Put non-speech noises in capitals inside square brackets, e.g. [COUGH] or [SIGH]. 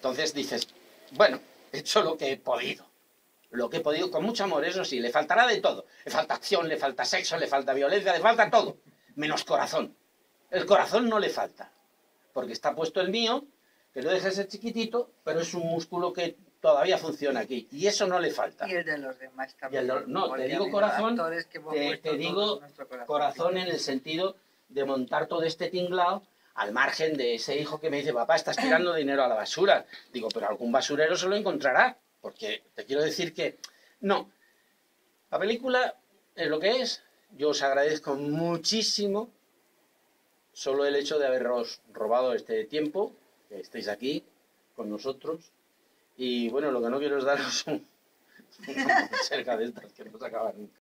Entonces dices, bueno, he hecho lo que he podido. Lo que he podido con mucho amor, eso sí, le faltará de todo. Le falta acción, le falta sexo, le falta violencia, le falta todo. Menos corazón. El corazón no le falta. Porque está puesto el mío, que no deja de ser chiquitito, pero es un músculo que todavía funciona aquí. Y eso no le falta. Y el de los demás también. no, te digo corazón, te, te digo corazón. en el sentido de montar todo este tinglao al margen de ese hijo que me dice, papá, estás tirando dinero a la basura. Digo, pero algún basurero se lo encontrará. Porque te quiero decir que, no, la película es lo que es. Yo os agradezco muchísimo solo el hecho de haberos robado este tiempo, que estéis aquí con nosotros. Y bueno, lo que no quiero es daros [LAUGHS] un, cerca de estas que no se acaban nunca.